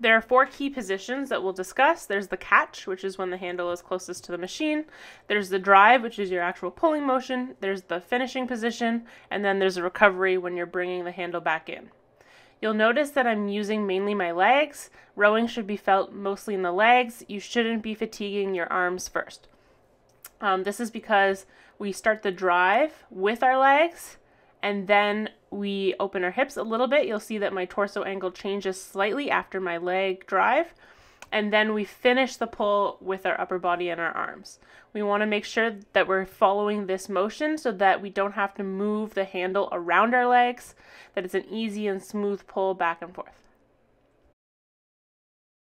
There are four key positions that we'll discuss. There's the catch, which is when the handle is closest to the machine. There's the drive, which is your actual pulling motion. There's the finishing position. And then there's a recovery when you're bringing the handle back in. You'll notice that I'm using mainly my legs. Rowing should be felt mostly in the legs. You shouldn't be fatiguing your arms first. Um, this is because we start the drive with our legs and then we open our hips a little bit. You'll see that my torso angle changes slightly after my leg drive. And then we finish the pull with our upper body and our arms. We want to make sure that we're following this motion so that we don't have to move the handle around our legs, that it's an easy and smooth pull back and forth.